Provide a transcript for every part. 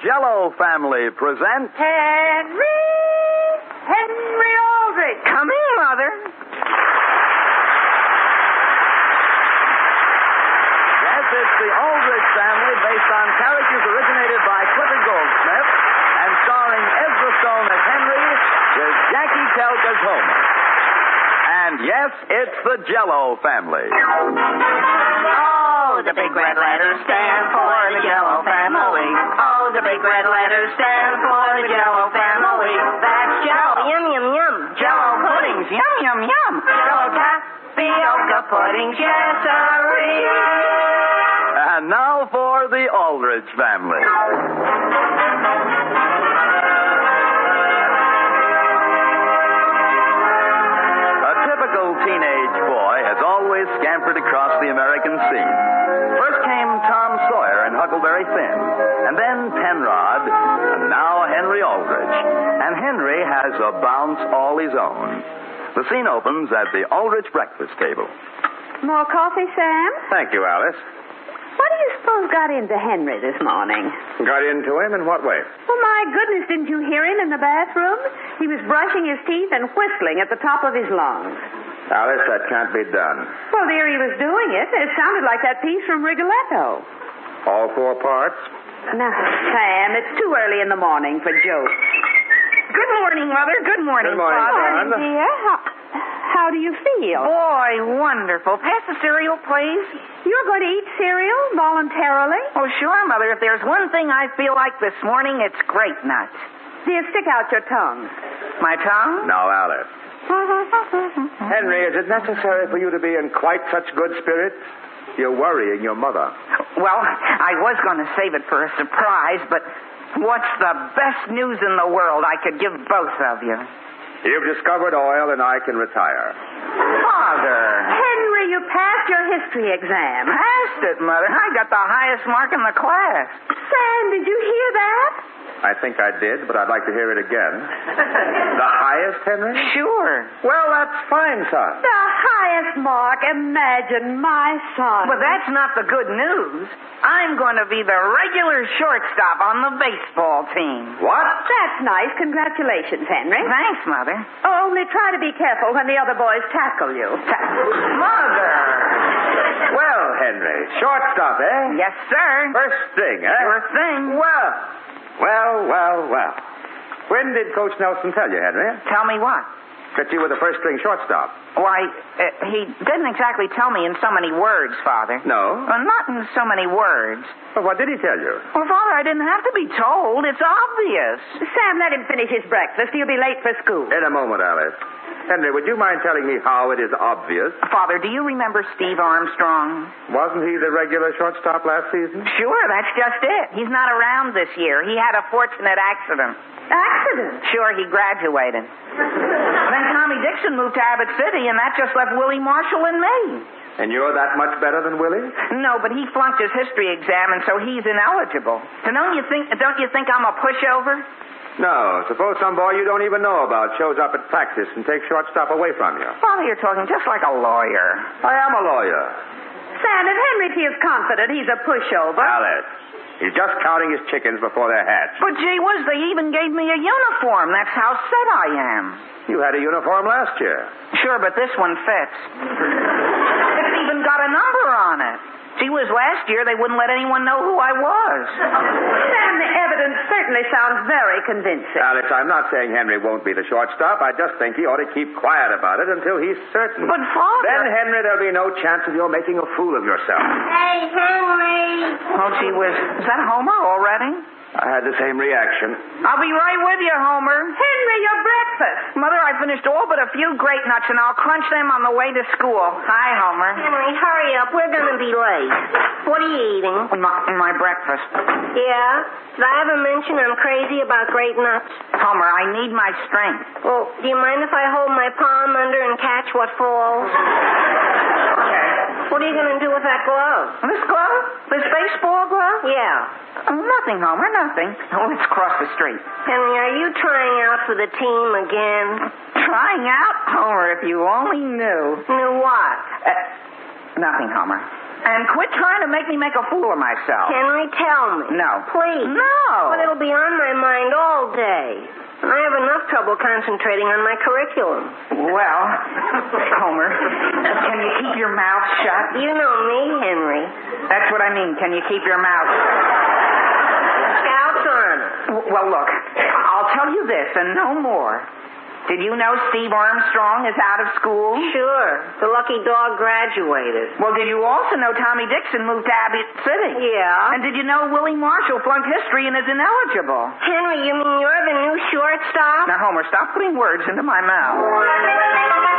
Jello family present Henry! Henry Aldrich! Come in, Mother. Yes, it's the Aldrich family based on characters originated by Clifford Goldsmith and starring Ezra Stone as Henry with Jackie Kelk as Homer. And yes, it's the Jello family. Oh, the big red letters stand for the Jello family. Oh, the big red letters stand for the Jello family. That's Jello. Yum, yum, yum. Jello puddings. Yum, yum, yum. Jello tapioca puddings. Yes, sirree. And now for the Aldrich family. A typical teenage boy has always scampered across the American scene. First came Tom Huckleberry Finn, and then Penrod, and now Henry Aldrich. And Henry has a bounce all his own. The scene opens at the Aldrich breakfast table. More coffee, Sam? Thank you, Alice. What do you suppose got into Henry this morning? Got into him in what way? Oh, my goodness, didn't you hear him in the bathroom? He was brushing his teeth and whistling at the top of his lungs. Alice, that can't be done. Well, there he was doing it. It sounded like that piece from Rigoletto. All four parts? Now, Sam, it's too early in the morning for jokes. Good morning, Mother. Good morning, Good morning, Father. Son. Dear, how, how do you feel? Boy, wonderful. Pass the cereal, please. You're going to eat cereal voluntarily? Oh, sure, Mother. If there's one thing I feel like this morning, it's grape nuts. Dear, stick out your tongue. My tongue? Now, Alice. Henry, is it necessary for you to be in quite such good spirits? You're worrying your mother. Well, I was going to save it for a surprise, but what's the best news in the world I could give both of you? You've discovered oil, and I can retire. Father. Henry, you passed your history exam. Passed it, Mother. I got the highest mark in the class. Sam, did you hear that? I think I did, but I'd like to hear it again. the highest, Henry? Sure. Well, that's fine, son. The highest mark. Imagine my son. But that's not the good news. I'm going to be the regular shortstop on the baseball team. What? That's nice. Congratulations, Henry. Thanks, Mother. Oh, only try to be careful when the other boys tackle you. Mother! Well, Henry, shortstop, eh? Yes, sir. First thing, eh? Sure thing. Well, well, well, well. When did Coach Nelson tell you, Henry, Tell me what? that you were the first string shortstop? Why, uh, he didn't exactly tell me in so many words, Father. No. Well, not in so many words. Well, what did he tell you? Well, Father, I didn't have to be told. It's obvious. Sam, let him finish his breakfast. He'll be late for school. In a moment, Alice. Henry, would you mind telling me how it is obvious? Father, do you remember Steve Armstrong? Wasn't he the regular shortstop last season? Sure, that's just it. He's not around this year. He had a fortunate accident. Accident. Sure, he graduated. then Tommy Dixon moved to Abbott City, and that just left Willie Marshall and me. And you're that much better than Willie? No, but he flunked his history exam, and so he's ineligible. So don't you think? Don't you think I'm a pushover? No. Suppose some boy you don't even know about shows up at practice and takes shortstop away from you. Father, you're talking just like a lawyer. I am a lawyer. Sam, if Henry feels confident he's a pushover. Alice, he's just counting his chickens before they're hatched. But gee whiz, they even gave me a uniform. That's how set I am. You had a uniform last year. Sure, but this one fits. it's even got a number on it. Gee whiz, last year they wouldn't let anyone know who I was. Sam, the evidence certainly sounds very convincing. Alice, I'm not saying Henry won't be the shortstop. I just think he ought to keep quiet about it until he's certain. But Father. Then, Henry, there'll be no chance of your making a fool of yourself. Hey, Henry. Oh, gee whiz. Is that Homer already? I had the same reaction. I'll be right with you, Homer. Henry, your breakfast. Mother, I finished all but a few grape nuts, and I'll crunch them on the way to school. Hi, Homer. Henry, hurry up. We're going to be late. What are you eating? My, my breakfast. Yeah? Did I ever mention I'm crazy about grape nuts? Homer, I need my strength. Well, do you mind if I hold my palm under and catch what falls? What are you going to do with that glove? This glove? This baseball glove? Yeah. Oh, nothing, Homer, nothing. Oh, let's cross the street. Henry, are you trying out for the team again? Trying out? Homer, if you only knew. Knew what? Uh, nothing, Homer. And quit trying to make me make a fool of myself. Henry, tell me. No. Please. No. But it'll be on my mind all day. And I have enough trouble concentrating on my curriculum. Well, Homer, can you keep your mouth shut? You know me, Henry. That's what I mean. Can you keep your mouth? Scout's. W- Well, look, I'll tell you this and no more. Did you know Steve Armstrong is out of school? Sure. The lucky dog graduated. Well, did you also know Tommy Dixon moved to Abbott City? Yeah. And did you know Willie Marshall flunked history and is ineligible? Henry, you mean you're the new shortstop? Now, Homer, stop putting words into my mouth.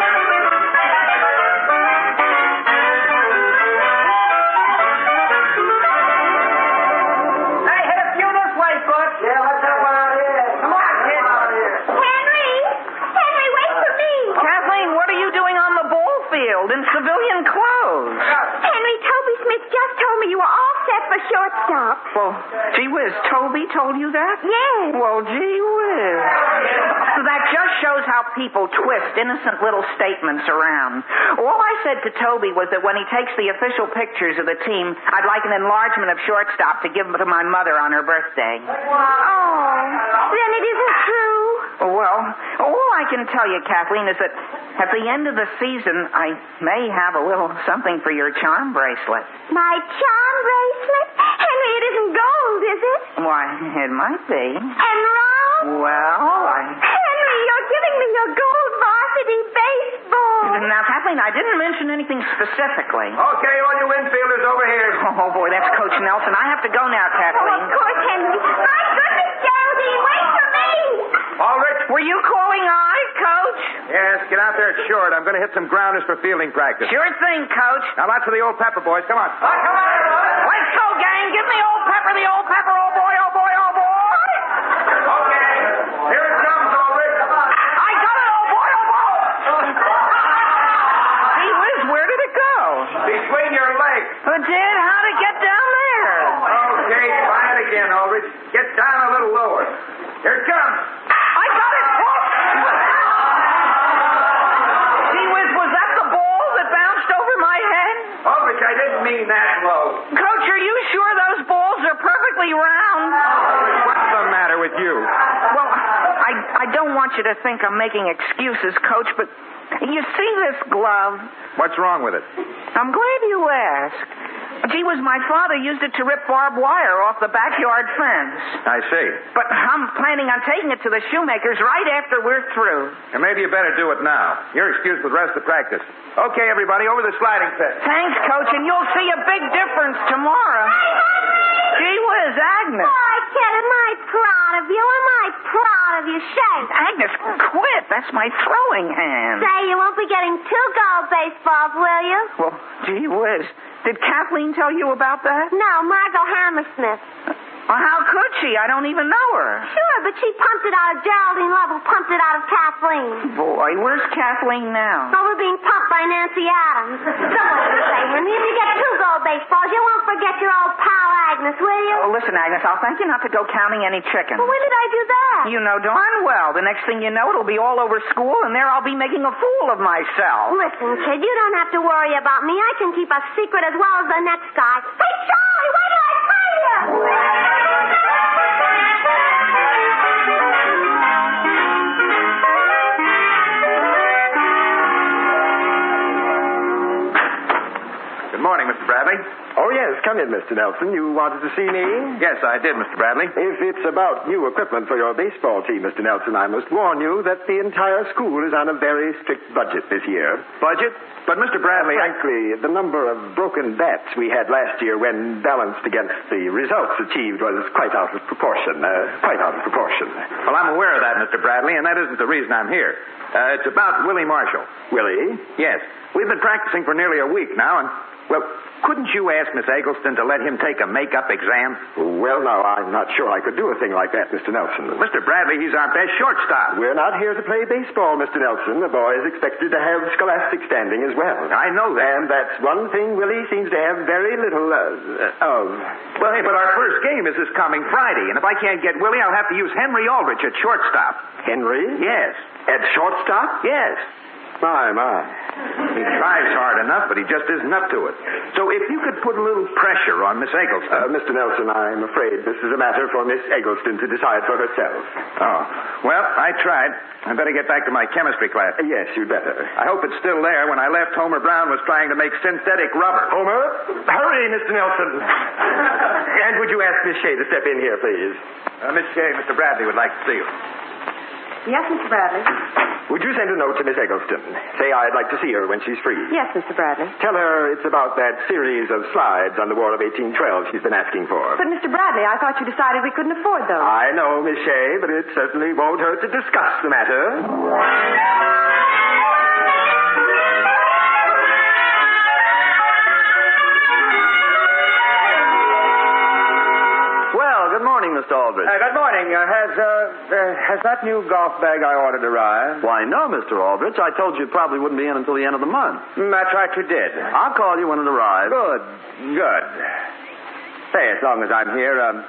Me you were all set for shortstop. Well, gee whiz, Toby told you that? Yes. Well, gee whiz. That just shows how people twist innocent little statements around. All I said to Toby was that when he takes the official pictures of the team, I'd like an enlargement of shortstop to give him to my mother on her birthday. Oh, then it isn't true. Well, all I can tell you, Kathleen, is that at the end of the season, I may have a little something for your charm bracelet. My charm bracelet? Henry, it isn't gold, is it? Why, it might be. And round? Well, I. Henry, you're giving me your gold varsity baseball. Now, Kathleen, I didn't mention anything specifically. Okay, all you infielders over here. Oh, boy, that's Coach Nelson. I have to go now, Oh, Kathleen. of course, Henry. My goodness, Geraldine, wait for me. Aldrich? Were you calling I, Coach? Yes, get out there. Short. I'm going to hit some grounders for fielding practice. Sure thing, Coach. Now, lots of the old pepper boys. Come on. come on, Let's go, gang. Give me old pepper, the old pepper. Oh, boy, oh, boy, oh, boy. Okay. Here it comes, Aldrich. Come on. I got it, oh, boy, oh, boy. Gee whiz, where did it go? Between your legs. Who did? How'd it get down there? Okay, try it again, Aldrich. Get down a little lower. Here it comes. I got it. Gee whiz, was that the ball that bounced over my head? Aldrich, I didn't mean that low. Coach, are you sure those balls are perfectly round? What's the matter with you? Well, I, I don't want you to think I'm making excuses, Coach, but you see this glove? What's wrong with it? I'm glad you asked. Gee was my father used it to rip barbed wire off the backyard fence. I see. But I'm planning on taking it to the shoemakers right after we're through. And maybe you better do it now. You're excused for the rest of practice. Okay, everybody, over the sliding set. Thanks, Coach, and you'll see a big difference tomorrow. Gee whiz, Agnes. Why, kid, am I proud of you? Am I proud of you? Shake. Agnes, quit. That's my throwing hand. Say, you won't be getting two gold baseballs, will you? Well, gee whiz. Did Kathleen tell you about that? No, Margot Hammersmith. Well, how could she? I don't even know her. Sure, but she pumped it out of Geraldine Love, who pumped it out of Kathleen. Boy, where's Kathleen now? Oh, we're being pumped by Nancy Adams. Someone can say, when you get two gold baseballs, you won't forget your old pal Agnes, will you? Oh, listen, Agnes, I'll thank you not to go counting any chickens. Well, when did I do that? You know darn well. The next thing you know, it'll be all over school, and there I'll be making a fool of myself. Listen, kid, you don't have to worry about me. I can keep a secret as well as the next guy. Hey, Charlie, wait Uau! Come in, Mr. Nelson. You wanted to see me? Yes, I did, Mr. Bradley. If it's about new equipment for your baseball team, Mr. Nelson, I must warn you that the entire school is on a very strict budget this year. Budget? But, Mr. Bradley, I... Frankly, the number of broken bats we had last year when balanced against the results achieved was quite out of proportion. Uh, quite out of proportion. Well, I'm aware of that, Mr. Bradley, and that isn't the reason I'm here. Uh, it's about Willie Marshall. Willie? Yes. We've been practicing for nearly a week now, and, well, couldn't you ask Miss Eggleston to let him take a makeup exam? Well, now, I'm not sure I could do a thing like that, Mr. Nelson. Mr. Bradley, he's our best shortstop. We're not here to play baseball, Mr. Nelson. The boy is expected to have scholastic standing as well. I know that. And that's one thing Willie seems to have very little uh, of. Well, hey, but our first game is this coming Friday, and if I can't get Willie, I'll have to use Henry Aldrich at shortstop. Henry? Yes. At shortstop? Yes. My, my. He tries hard enough, but he just isn't up to it. So if you could put a little pressure on Miss Eggleston. Uh, Mr. Nelson, I'm afraid this is a matter for Miss Eggleston to decide for herself. Oh. Well, I tried. I better get back to my chemistry class. Uh, yes, you'd better. I hope it's still there. When I left, Homer Brown was trying to make synthetic rubber. Homer, hurry, Mr. Nelson. and would you ask Miss Shea to step in here, please? Uh, Miss Shea, Mr. Bradley would like to see you. Yes, Mr. Bradley. Would you send a note to Miss Eggleston? Say I'd like to see her when she's free. Yes, Mr. Bradley. Tell her it's about that series of slides on the War of 1812 she's been asking for. But, Mr. Bradley, I thought you decided we couldn't afford those. I know, Miss Shea, but it certainly won't hurt to discuss the matter. Uh, has that new golf bag I ordered arrived? Why, no, Mr. Aldrich. I told you it probably wouldn't be in until the end of the month. Mm, that's right, you did. I'll call you when it arrives. Good, good. Say, as long as I'm here, um,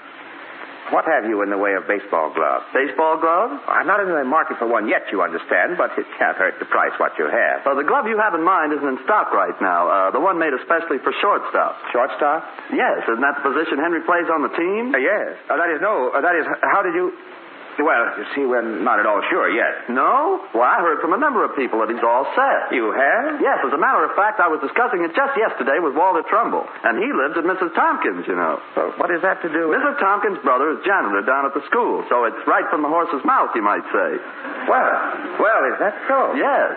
what have you in the way of baseball gloves? Baseball gloves? I'm not in the market for one yet, you understand, but it can't hurt to price what you have. Well, the glove you have in mind isn't in stock right now. Uh, the one made especially for shortstop. Shortstop? Yes, isn't that the position Henry plays on the team? Uh, yes. Uh, that is no. Uh, that is. How did you? Well, you see, we're not at all sure yet. No? Well, I heard from a number of people that he's all set. You have? Yes, as a matter of fact, I was discussing it just yesterday with Walter Trumbull, and he lives at Mrs. Tompkins, you know. Well, what is that to do with? Mrs. Tompkins' brother is janitor down at the school, so it's right from the horse's mouth, you might say. Well, well, is that so? Yes.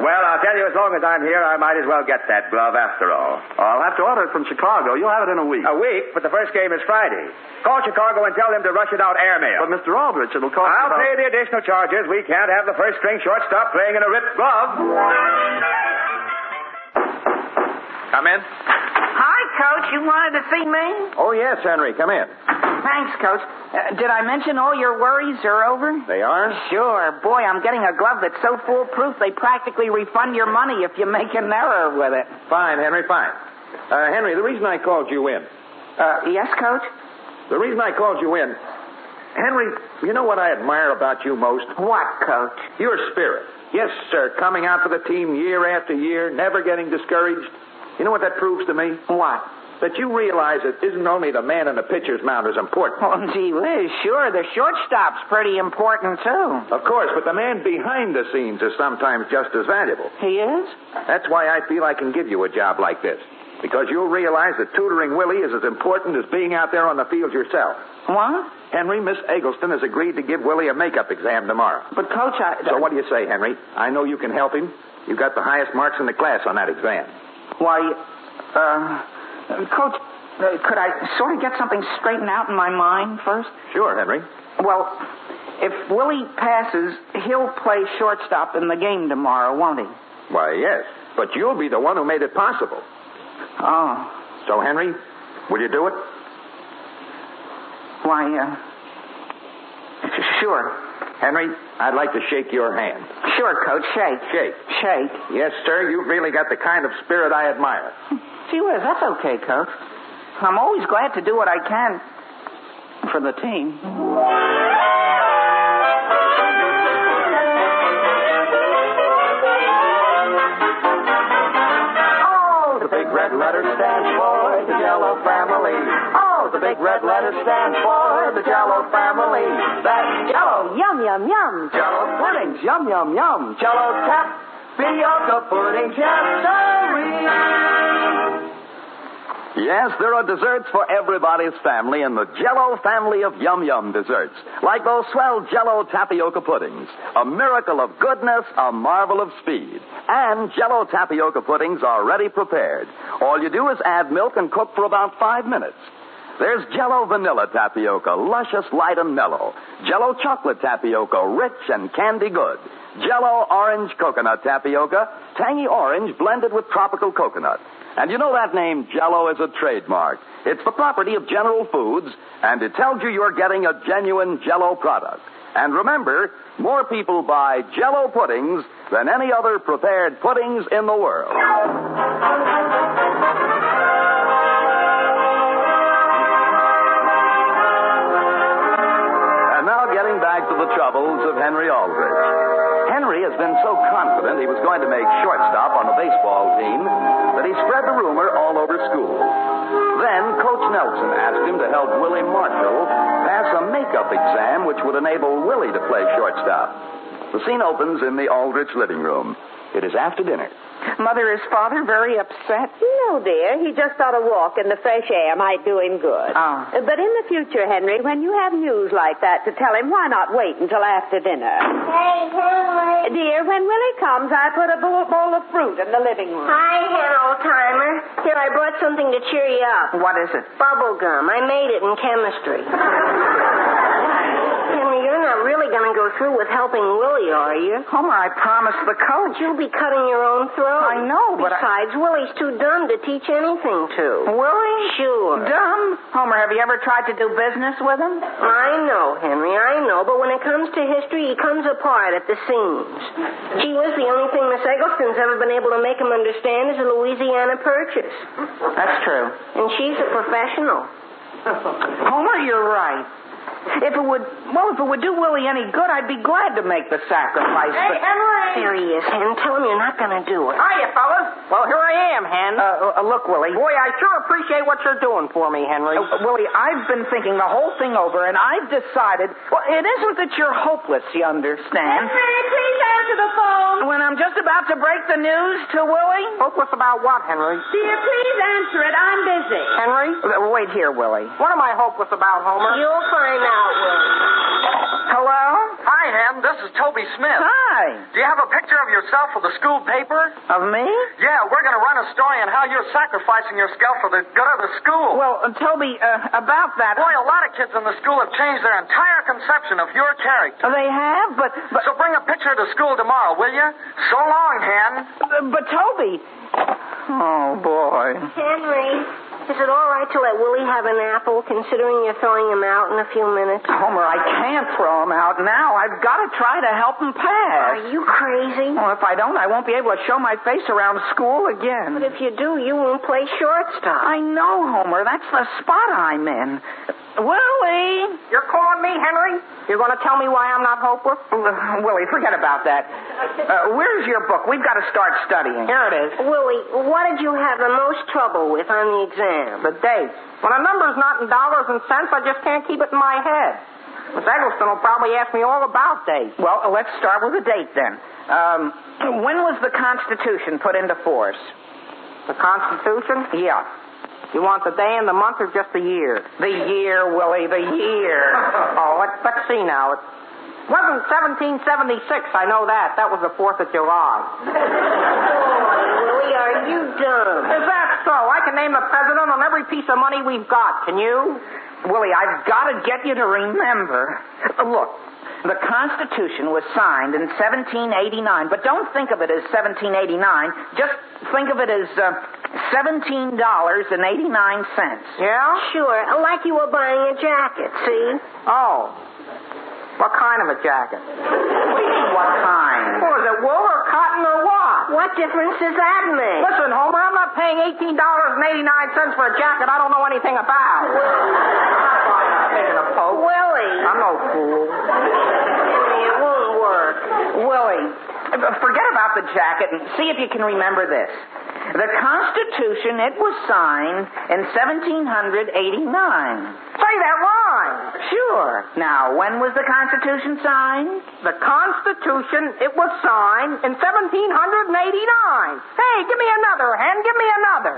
Well, I'll tell you, as long as I'm here, I might as well get that glove after all. I'll have to order it from Chicago. You'll have it in a week. A week, but the first game is Friday. Call Chicago and tell them to rush it out airmail. But, Mr. Aldrich, it'll cost I'll about... pay the additional charges. We can't have the first string shortstop playing in a ripped glove. Come in. Hi, Coach. You wanted to see me? Oh, yes, Henry. Come in. Thanks, Coach. Uh, did I mention all your worries are over? They are? Sure. Boy, I'm getting a glove that's so foolproof they practically refund your money if you make an error with it. Fine, Henry, fine. Uh, Henry, the reason I called you in, Uh, yes, Coach? the reason I called you in, Henry, you know what I admire about you most? What, Coach? Your spirit. Yes, sir. Coming out for the team year after year, never getting discouraged. You know what that proves to me? What? That you realize it isn't only the man in the pitcher's mound is important. Oh, gee whiz, sure, the shortstop's pretty important, too. Of course, but the man behind the scenes is sometimes just as valuable. He is? That's why I feel I can give you a job like this. Because you'll realize that tutoring Willie is as important as being out there on the field yourself. What? Henry, Miss Eggleston has agreed to give Willie a makeup exam tomorrow. But, Coach, I... So what do you say, Henry? I know you can help him. You got the highest marks in the class on that exam. Why, uh, Coach, uh, could I sort of get something straightened out in my mind first? Sure, Henry. Well, if Willie passes, he'll play shortstop in the game tomorrow, won't he? Why, yes. But you'll be the one who made it possible. Oh, So, Henry, will you do it? why, uh, sure. Henry, I'd like to shake your hand. Sure, Coach, shake. Shake. Shake. Yes, sir, you've really got the kind of spirit I admire. Gee whiz, that's okay, Coach. I'm always glad to do what I can for the team. Oh, the big red letter stands for the Jello family. The big red letter stands for the Jello family. That's Jello. Yum, yum, yum. Jello puddings, yum, yum, yum. Jello tapioca puddings, yes, sirree. Yes, there are desserts for everybody's family in the Jello family of Yum Yum desserts. Like those swell Jello tapioca puddings. A miracle of goodness, a marvel of speed. And Jello tapioca puddings are ready prepared. All you do is add milk and cook for about five minutes. There's Jello vanilla tapioca, luscious, light, and mellow. Jello chocolate tapioca, rich and candy good. Jello orange coconut tapioca, tangy orange blended with tropical coconut. And you know that name Jello is a trademark. It's the property of General Foods, and it tells you you're getting a genuine Jello product. And remember, more people buy Jello puddings than any other prepared puddings in the world. Back to the troubles of Henry Aldrich. Henry has been so confident he was going to make shortstop on the baseball team that he spread the rumor all over school. Then Coach Nelson asked him to help Willie Marshall pass a makeup exam which would enable Willie to play shortstop. The scene opens in the Aldrich living room. It is after dinner. Mother, is Father very upset? No, dear. He just thought a walk in the fresh air might do him good. Ah. But in the future, Henry, when you have news like that to tell him, why not wait until after dinner? Hey, Henry. Dear, when Willie comes, I put a bowl, bowl of fruit in the living room. Hi, Hen, old timer. Here, I brought something to cheer you up. What is it? Bubble gum. I made it in chemistry. Henry, you're not really going to go through with helping Willie, are you? Homer, I promised the coach. You'll be cutting your own throat. I know, but I- Besides, Willie's too dumb to teach anything to. Willie? Sure. Dumb? Homer, have you ever tried to do business with him? I know, Henry, I know, but when it comes to history, he comes apart at the seams. Gee whiz, the only thing Miss Eggleston's ever been able to make him understand is a Louisiana purchase. That's true. And she's a professional. Homer, you're right. If it would, well, if it would do Willie any good, I'd be glad to make the sacrifice. but... There he is, Hen. Tell him you're not going to do it. Hiya, fellas. Well, here I am, Hen. Uh, uh, look, Willie. Boy, I sure appreciate what you're doing for me, Henry. Uh, Willie, I've been thinking the whole thing over, and I've decided. Well, it isn't that you're hopeless, you understand. Henry, please answer the phone. When I'm just about to break the news to Willie. Hopeless about what, Henry? Dear, please answer it. I'm busy. Henry? Uh, Wait here, Willie. What am I hopeless about, Homer? You'll find out, Willie. Hello? Hi, Hen. This is Toby Smith. Hi. Do you have a picture of yourself for the school paper? Of me? Yeah, we're going to run a story on how you're sacrificing yourself for the good of the school. Well, uh, Toby, uh, about that. Boy, a lot of kids in the school have changed their entire conception of your character. They have, but but So bring a picture to school tomorrow, will you? So long, Hen. but Toby. Oh boy. Henry, is it all right to let Willie have an apple, considering you're throwing him out in a few minutes? Homer, I can't throw him out now. I've got to try to help him pass. Are you crazy? Well, if I don't, I won't be able to show my face around school again. But if you do, you won't play shortstop. I know, Homer. That's the spot I'm in. Willie! You're calling me, Henry? You're going to tell me why I'm not hopeless? Uh, Willie, forget about that. Uh, where's your book? We've got to start studying. Here it is. Willie, what did you have the most trouble with on the exam? The date. When a number's not in dollars and cents, I just can't keep it in my head. Miss Eggleston will probably ask me all about dates. Well, uh, let's start with the date then. Um, when was the Constitution put into force? The Constitution? Yeah. You want the day and the month or just the year? The year, Willie, the year. oh, let's, let's see now. It wasn't 1776, I know that. That was the 4th of July. Willie, are you dumb? Is that so? I can name the president on every piece of money we've got. Can you? Willie, I've got to get you to remember. Look, the Constitution was signed in 1789, but don't think of it as 1789. Just think of it as uh, $17.89. Yeah? Sure, like you were buying a jacket, see? Oh. What kind of a jacket? What kind? Is it wool or cotton or what? What difference does that make? Listen, Homer, I'm not paying $18.89 for a jacket I don't know anything about. I'm not buying a pig in a poke. Willie. I'm no fool. It won't work. Willie, forget about the jacket and see if you can remember this. The Constitution, it was signed in 1789. Say that rhyme. Sure. Now, when was the Constitution signed? The Constitution, it was signed in 1789. Hey, give me another, Hen. Give me another.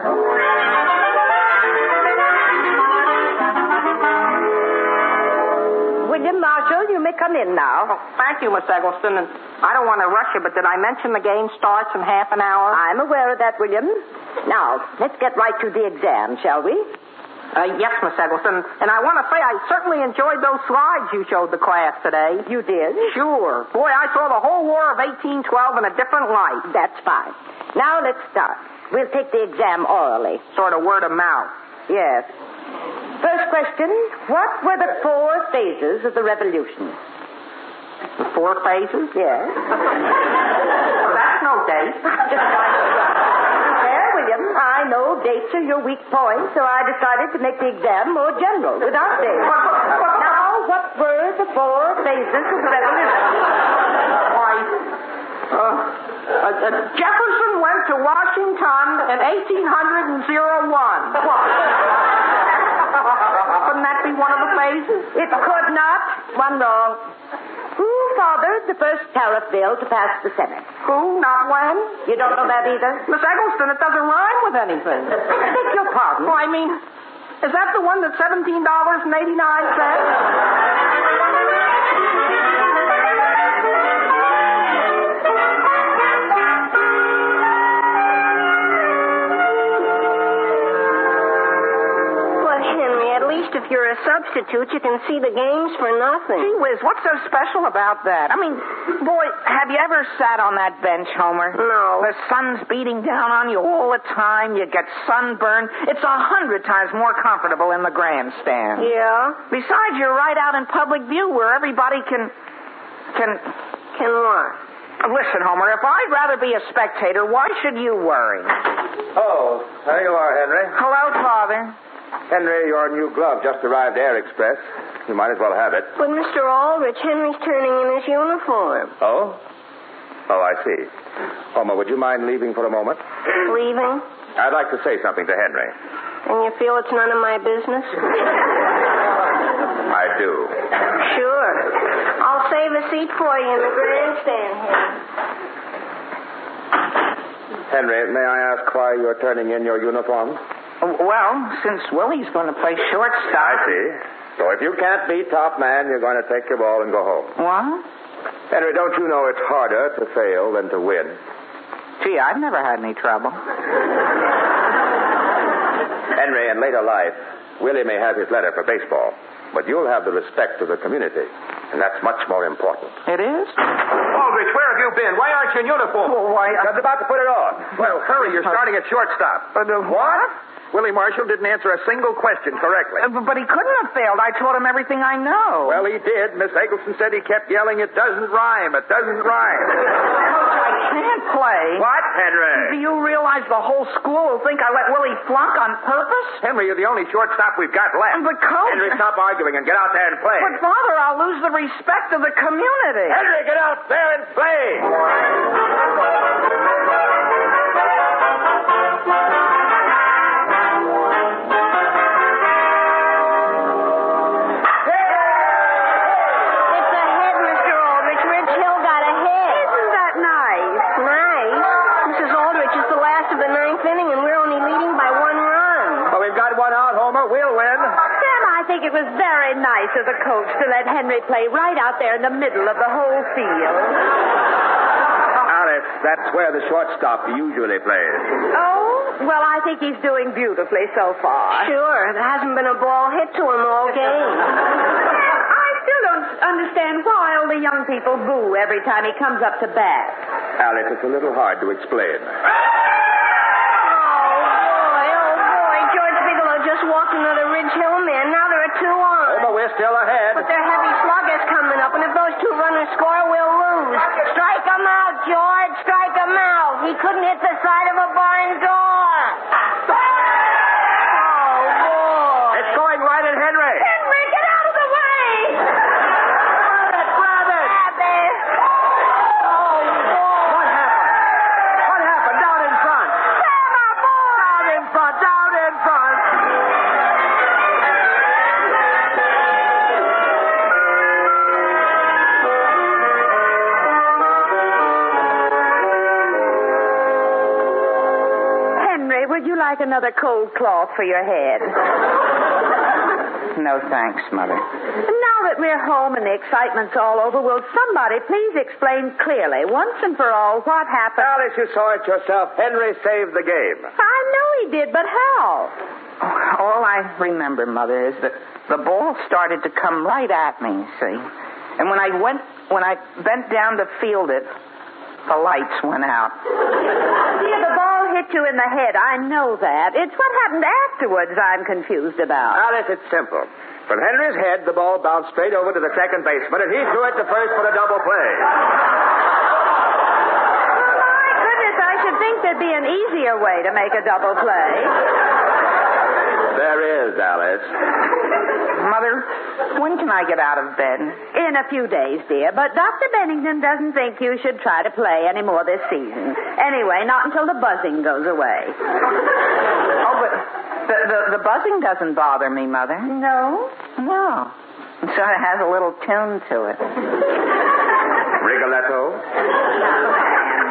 William Marshall, you may come in now. Oh, thank you, Miss Eggleston. And I don't want to rush you, but did I mention the game starts in half an hour? I'm aware of that, William. Now, let's get right to the exam, shall we? Uh, yes, Miss Eggleston. And I want to say I certainly enjoyed those slides you showed the class today. You did? Sure. Boy, I saw the whole War of 1812 in a different light. That's fine. Now let's start. We'll take the exam orally. Sort of word of mouth. Yes. First question What were the four phases of the revolution? The four phases? Yes. Well, that's no date. Well, William, I know dates are your weak point, so I decided to make the exam more general, without dates. Now, what were the four phases of the revolution? Why, Uh, uh, uh, Jefferson went to Washington in 1801. Couldn't that be one of the phases? It could not. One wrong. Who fathered the first tariff bill to pass the Senate? Who, not when? You don't know that either? Miss Eggleston, it doesn't rhyme with anything. I Beg your pardon. Oh, I mean, is that the one that's $17.89? Well, if you're a substitute, you can see the games for nothing. Gee whiz, what's so special about that? I mean, boy, have you ever sat on that bench, Homer? No. The sun's beating down on you all the time. You get sunburned. It's a hundred times more comfortable in the grandstand. Yeah? Besides, you're right out in public view where everybody can. can. Can what? Listen, Homer, if I'd rather be a spectator, why should you worry? Oh, there you are, Henry. Hello, Father. Henry, your new glove just arrived Air Express. You might as well have it. But Mr. Aldrich, Henry's turning in his uniform. Oh? Oh, I see. Homer, would you mind leaving for a moment? Leaving? I'd like to say something to Henry. And you feel it's none of my business? I do. Sure. I'll save a seat for you in the grandstand, Henry. Henry, may I ask why you're turning in your uniform? Well, since Willie's going to play shortstop. I see. So if you can't be top man, you're going to take your ball and go home. What? Henry, don't you know it's harder to fail than to win? Gee, I've never had any trouble. Henry, in later life, Willie may have his letter for baseball, but you'll have the respect of the community, and that's much more important. It is? Aldrich, where have you been? Why aren't you in uniform? Well, why, I was about to put it on. Well, hurry. You're starting at shortstop. Uh, the what? Willie Marshall didn't answer a single question correctly. Uh, but he couldn't have failed. I taught him everything I know. Well, he did. Miss Eggleston said he kept yelling, it doesn't rhyme. It doesn't rhyme. I can't play. What, Henry? Do you realize the whole school will think I let Willie flunk on purpose? Henry, you're the only shortstop we've got left. But coach. Henry, stop arguing and get out there and play. But father, I'll lose the respect of the community. Henry, get out there and play. Of the coach to let Henry play right out there in the middle of the whole field. Alice, that's where the shortstop usually plays. Oh, well, I think he's doing beautifully so far. Sure. There hasn't been a ball hit to him all game. I still don't understand why all the young people boo every time he comes up to bat. Alice, it's a little hard to explain. Oh, boy, oh, boy. George Bigelow just walked another Ridge Hill man. Now there are two on. Oh, but we're still ahead. But their heavy sluggers coming up, and if those two runners score, we'll lose. Strike 'em out, George. Strike Strike 'em out. He couldn't hit the side of a barn like another cold cloth for your head? No thanks, Mother. Now that we're home and the excitement's all over, will somebody please explain clearly, once and for all, what happened? Alice, you saw it yourself. Henry saved the game. I know he did, but how? Oh, all I remember, Mother, is that the ball started to come right at me, see? And when I went, when I bent down to field it, the lights went out. Dear, the ball hit you in the head. I know that. It's what happened afterwards I'm confused about. Now, Alice, it's simple. From Henry's head, the ball bounced straight over to the second baseman, and he threw it to first for a double play. My goodness, I should think there'd be an easier way to make a double play. There is, Alice. Mother, when can I get out of bed? In a few days, dear. But Dr. Bennington doesn't think you should try to play any more this season. Anyway, not until the buzzing goes away. Oh, but the, the, the buzzing doesn't bother me, Mother. No? No. It sort of has a little tune to it. Rigoletto?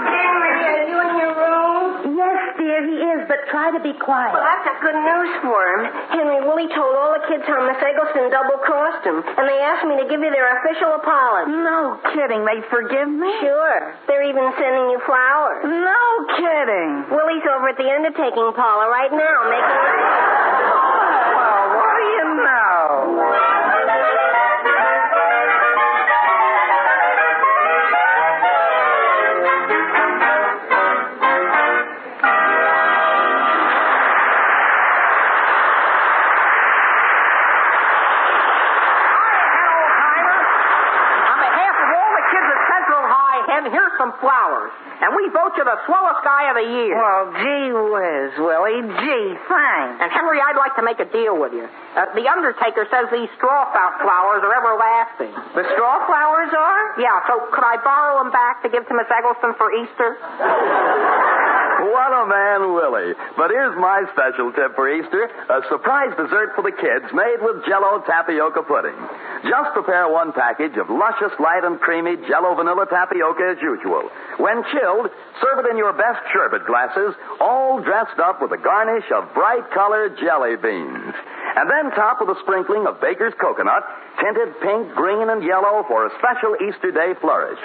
Henry, are you in your room? Yes, dear, he is, but try to be quiet. Well, I've got good news for him. Henry, Willie told all the kids how Miss Eggleston double-crossed him, and they asked me to give you their official apology. No kidding. They forgive me? Sure. They're even sending you flowers. No kidding. Willie's over at the undertaking parlor right now making... flowers. And we vote you the swellest guy of the year. Well, gee whiz, Willie. Gee, thanks. And Henry, I'd like to make a deal with you. Uh, the undertaker says these straw flowers are everlasting. The straw flowers are? Yeah, so could I borrow them back to give to Miss Eggleston for Easter? What a man, Willie. But here's my special tip for Easter a surprise dessert for the kids made with Jello tapioca pudding. Just prepare one package of luscious, light, and creamy Jello vanilla tapioca as usual. When chilled, serve it in your best sherbet glasses, all dressed up with a garnish of bright colored jelly beans. And then top with a sprinkling of baker's coconut, tinted pink, green, and yellow for a special Easter Day flourish.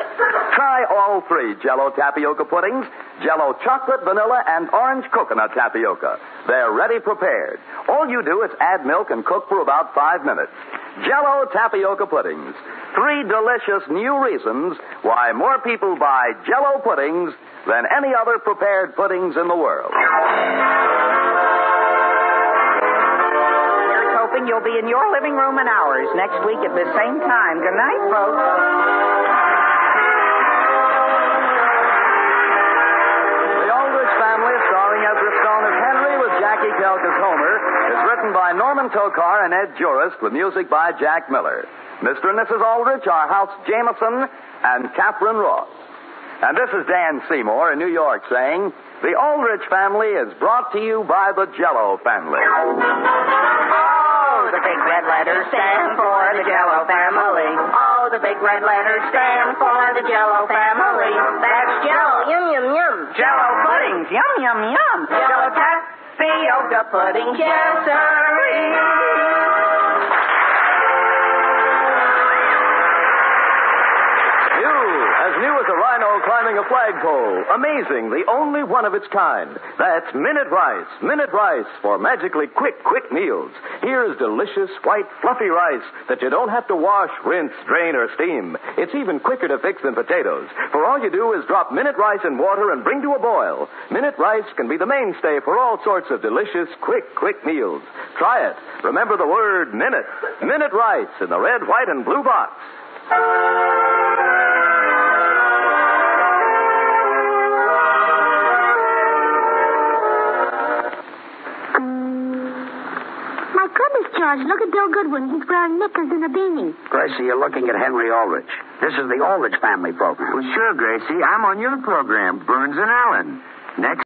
Try all three Jello tapioca puddings Jello chocolate, vanilla, and orange coconut tapioca. They're ready prepared. All you do is add milk and cook for about five minutes. Jello tapioca puddings. Three delicious new reasons why more people buy Jello puddings than any other prepared puddings in the world. Hoping you'll be in your living room and ours next week at the same time. Good night, folks. The Aldrich Family, starring Ezra Stone as Henry with Jackie Kelk as Homer, is written by Norman Tokar and Ed Jurist with music by Jack Miller. Mr. and Mrs. Aldrich are House Jameson and Katherine Ross. And this is Dan Seymour in New York saying, The Aldrich Family is brought to you by the Jello family. Oh, the big red letters stand for the Jello family. Oh, the big red letters stand for the Jello family. That's Jello. Yum, yum, yum. Jello puddings. Yum, yum, yum. Jello tapioca pudding. Yes, sirree. As new a rhino climbing a flagpole. Amazing, the only one of its kind. That's Minute Rice. Minute Rice for magically quick, quick meals. Here's delicious, white, fluffy rice that you don't have to wash, rinse, drain, or steam. It's even quicker to fix than potatoes. For all you do is drop Minute Rice in water and bring to a boil. Minute Rice can be the mainstay for all sorts of delicious, quick, quick meals. Try it. Remember the word minute. Minute Rice in the red, white, and blue box. George, look at Bill Goodwin. He's wearing knickers and a beanie. Gracie, you're looking at Henry Aldrich. This is the Aldrich family program. Well, sure, Gracie. I'm on your program, Burns and Allen. Next.